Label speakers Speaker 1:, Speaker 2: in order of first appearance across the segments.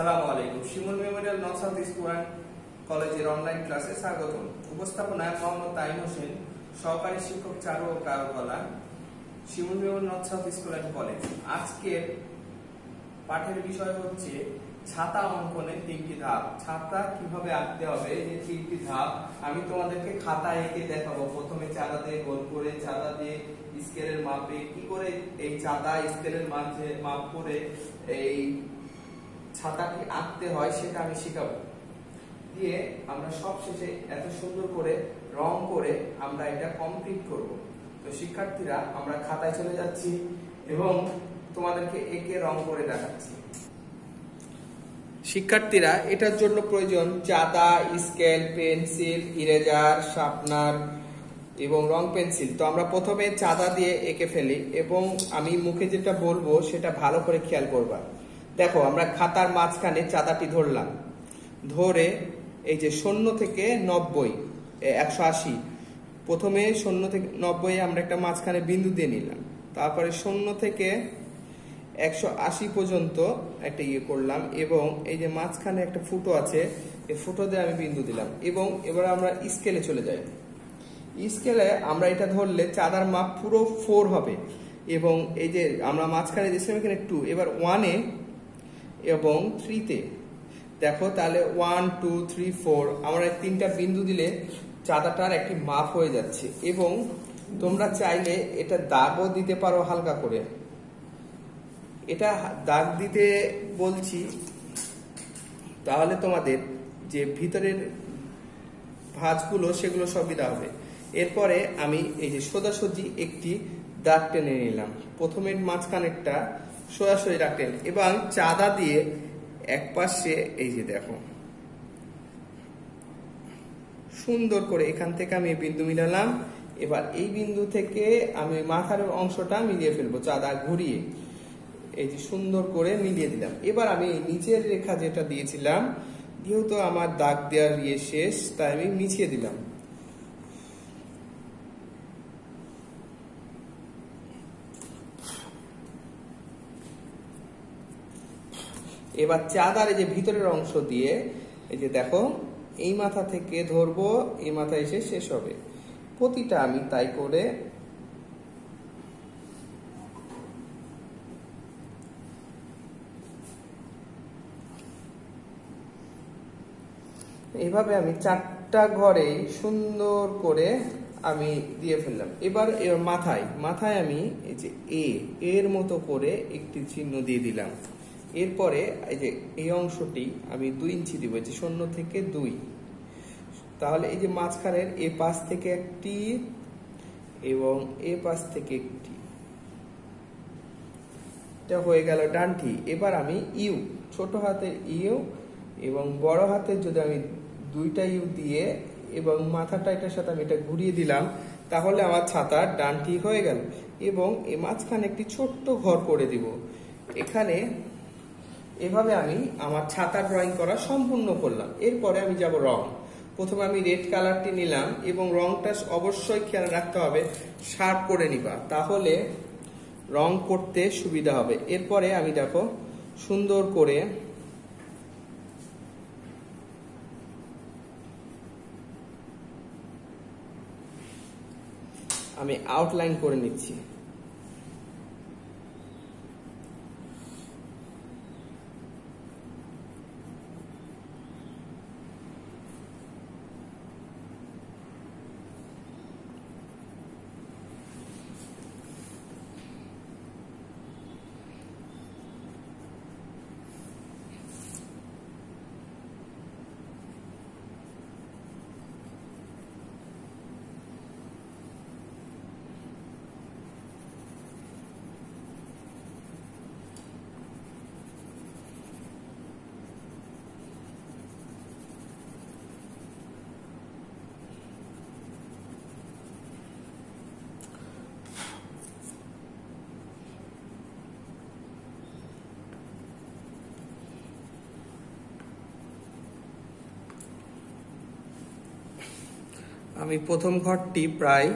Speaker 1: সালামু আলাইকুম। Shimul memorial south school কলেজের অনলাইন ক্লাসে স্বাগতম। উপস্থাপনায় মোহাম্মদ তাইম হোসেন, সহকারী শিক্ষক চারু ও কারুকলা, Shimul memorial south school and college. আজকের পাঠের বিষয় হচ্ছে ছাতা অঙ্কনের তিনটি ধাপ। ছাতা কীভাবে আঁকতে হবে? যে তিনটি ধাপ, আমি তোমাদেরকে খাতা এঁকে দেখাবো। প্রথমে চাঁদা দিয়ে গোল করে, চাঁদা দিয়ে স্কেলের মাপে কি করে এই চাঁদা স্কেলের মাঝে মাপ করে এই ছাতাটি আঁকতে হয় সেটা আমি শেখাবো। দিয়ে আমরা সব শেষে এত সুন্দর করে, রং করে আমরা এটা কমপ্লিট করব। তো শিক্ষার্থীরা, আমরা খাতায় চলে যাচ্ছি এবং তোমাদেরকে একে রং করে দেখাচ্ছি। শিক্ষার্থীরা, এটার জন্য প্রয়োজন চাঁদা স্কেল, পেন্সিল, ইরেজার, শার্পনার এবং রং পেন্সিল। তো আমরা প্রথমে চাঁদা দিয়ে এঁকে ফেলি এবং আমি মুখে যেটা বলব সেটা ভালো করে খেয়াল করবা। দেখো, আমরা খাতার মাঝখানে চাঁদাটি ধরলাম। ধরে এই যে শূন্য থেকে নব্বই একশো আশি। প্রথমে শূন্য থেকে নব্বই আমরা একটা মাঝখানে বিন্দু দিয়ে নিলাম। তারপরে শূন্য থেকে একশো আশি পর্যন্ত একটা ইয়ে করলাম এবং এই যে মাঝখানে একটা ফুটো আছে, এই ফুটো দিয়ে আমি বিন্দু দিলাম এবং এবার আমরা স্কেলে চলে যাই। স্কেলে আমরা এটা ধরলে চাঁদার মাপ পুরো ফোর হবে এবং এই যে আমরা মাঝখানে দিয়েছিলাম এখানে টু এবার ওয়ানে এবং থ্রিতে। দেখো তাহলে ওয়ান টু থ্রি ফোর আমরা তিনটা বিন্দু দিলে চাঁদাটার একটি মাপ হয়ে যাচ্ছে এবং তোমরা চাইলে এটা দাগও দিতে পারো হালকা করে। এটা দাগ দিতে বলছি, তাহলে তোমাদের যে ভিতরের ভাঁজগুলো সেগুলো সুবিধা হবে। এরপরে আমি এই যে সোজাসুজি একটি দাগ টেনে নিলাম। প্রথমে মাঝখানেরটা সোজাসুজি টেনে এবং চাঁদা দিয়ে এক পাশে, এই যে দেখো, সুন্দর করে এখান থেকে আমি বিন্দু মিলালাম। এবার এই বিন্দু থেকে আমি মাথার অংশটা মিলিয়ে ফেলব, চাঁদা ঘুরিয়ে। এই যে সুন্দর করে মিলিয়ে দিলাম। এবার আমি নিচের রেখা যেটা দিয়েছিলাম, যেহেতু আমার দাগ দেওয়ার ইয়ে শেষ, তাই আমি মিছিয়ে দিলাম। এবার চাঁদার এই যে ভিতরের অংশ দিয়ে, এই যে দেখো, এই মাথা থেকে ধরবো, এই মাথা এসে শেষ হবে। প্রতিটা আমি তাই করে এইভাবে আমি চারটা ঘরে সুন্দর করে আমি দিয়ে ফেললাম। এবার এবার মাথায় মাথায় আমি এই যে এ, এর মতো করে একটি চিহ্ন দিয়ে দিলাম। এরপরে এই যে এই অংশটি আমি দুই ইঞ্চি দিব যে শূন্য থেকে দুই। তাহলে এই যে মাঝখানের এ পাশ থেকে একটি এবং এ পাশ থেকে একটি। এটা হয়ে গেল ডানটি। এবার আমি ইউ, ছোট হাতের ইউ এবং বড় হাতের যদি আমি দুইটা ইউ দিয়ে এবং মাথাটা এটার সাথে আমি এটা ঘুরিয়ে দিলাম, তাহলে আমার ছাতা ডানটি হয়ে গেল এবং এ মাঝখানে একটি ছোট্ট ঘর করে দিব। এখানে এভাবে আমি আমার ছাতা ড্রয়িং করা সম্পূর্ণ করলাম। এরপরে আমি যাব রং। প্রথমে আমি রেড কালারটি নিলাম এবং রংটা অবশ্যই খেয়াল রাখতে হবে শার্প করে নিবা, তাহলে রং করতে সুবিধা হবে। এরপরে আমি দেখো, সুন্দর করে আমি আউটলাইন করে নিচ্ছি। আমি প্রথম ঘরটি প্রায়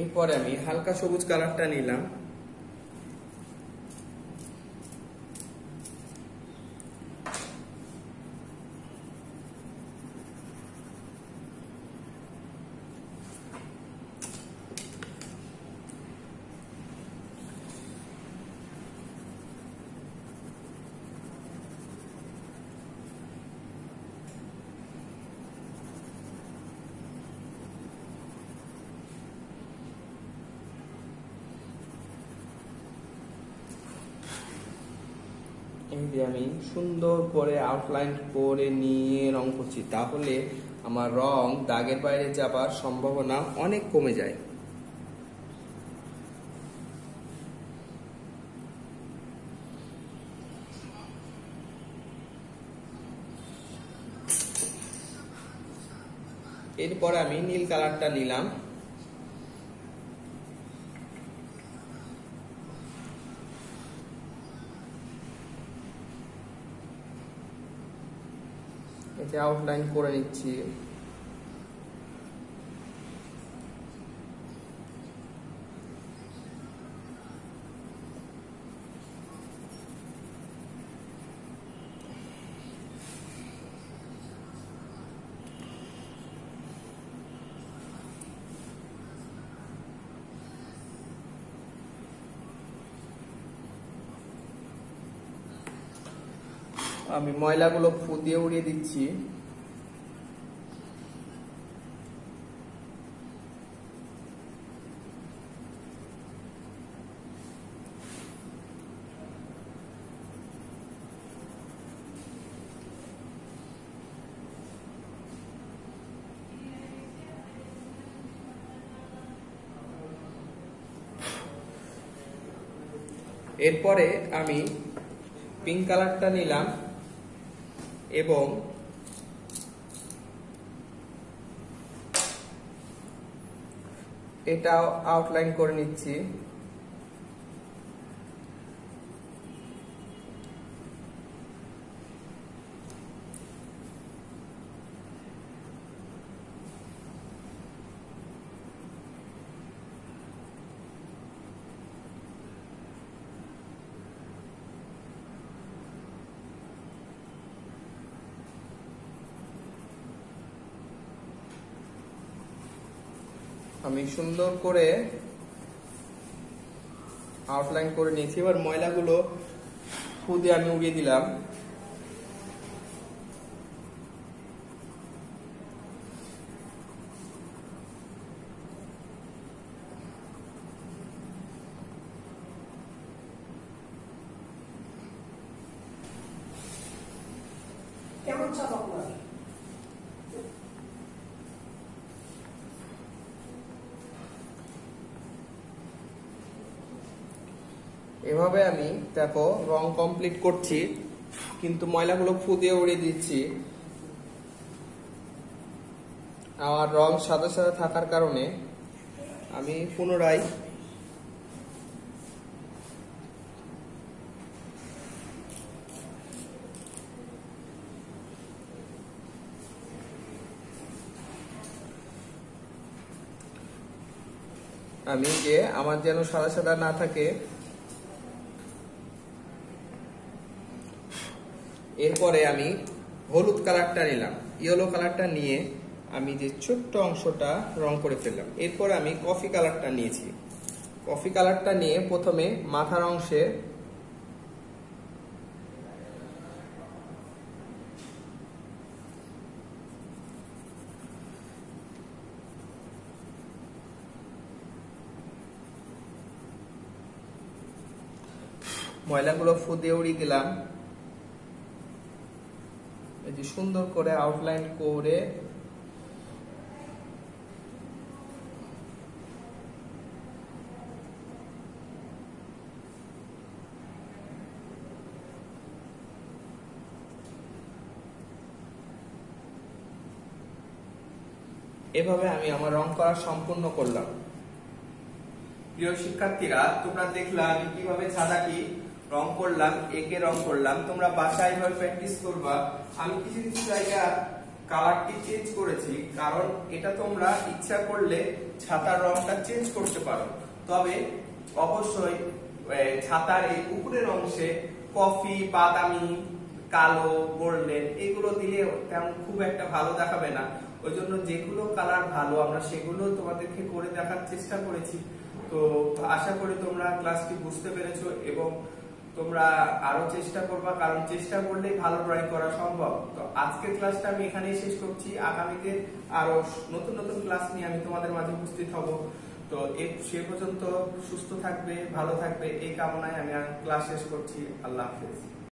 Speaker 1: এরপরে আমি হালকা সবুজ কালারটা নিলাম। যে আমি সুন্দর করে আউটলাইন করে নিয়ে রং করছি। তাহলে আমার রং দাগের বাইরে যাবার সম্ভাবনা অনেক কমে যায়। এরপর আমি নীল কালারটা নিলাম। এতে আউটলাইন করে নিচ্ছি। আমি ময়লাগুলো ফু দিয়ে উড়িয়ে দিচ্ছি। এরপরে আমি পিঙ্ক কালারটা নিলাম। এবং এটাও আউটলাইন করে নিচ্ছি। আমি সুন্দর করে আউটলাইন করে নিয়েছি। এবার ময়লাগুলো দিয়ে আমি উড়িয়ে দিলাম।
Speaker 2: কেমন চাপ?
Speaker 1: এভাবে আমি, দেখো, রং কমপ্লিট করছি, কিন্তু ময়লাগুলো ফু দিয়ে উড়িয়ে দিচ্ছি। আমার রং সাদা সাদা থাকার কারণে আমি পুনরায় আমি যে আমার যেন সাদা সাদা না থাকে এরপরে আমি হলুদ কালারটা নিলাম, ইয়েলো কালারটা নিয়ে আমি যে ছোট্ট অংশটা রং করে ফেললাম। এরপর আমি কফি কালারটা নিয়েছি। কফি কালারটা নিয়ে প্রথমে মাথার অংশে ময়লাগুলো ফু দিয়ে উড়িয়ে দিলাম। এই যে সুন্দর করে আউটলাইন করে এভাবে আমি আমার রং করা সম্পূর্ণ করলাম। প্রিয় শিক্ষার্থীরা, তোমরা দেখলা আমি কীভাবে ছাদাটি রং করলাম, একে রং করলাম। তোমরা বাসায় এভাবে প্র্যাকটিস করবা। আমি কিছু কিছু জায়গা কালারটি চেঞ্জ করেছি, কারণ এটা তোমরা ইচ্ছা করলে ছাতার রংটা চেঞ্জ করতে পারো। তবে অবশ্যই ছাতার এই উপরের অংশে কফি, বাদামি, কালো, গোল্ডেন, এগুলো দিলে তেমন খুব একটা ভালো দেখাবে না। ওই জন্য যেগুলো কালার ভালো, আমরা সেগুলো তোমাদেরকে করে দেখার চেষ্টা করেছি। তো আশা করি তোমরা ক্লাসটি বুঝতে পেরেছ এবং তোমরা আরও চেষ্টা করবা, কারণ চেষ্টা করলেই ভালো ড্রয়িং করা সম্ভব। তো আজকের ক্লাসটা আমি এখানেই শেষ করছি। আগামীতে আরও নতুন নতুন ক্লাস নিয়ে আমি তোমাদের মাঝে উপস্থিত হব। তো সে পর্যন্ত সুস্থ থাকবে, ভালো থাকবে, এই কামনায় আমি ক্লাস শেষ করছি। আল্লাহ হাফেজ।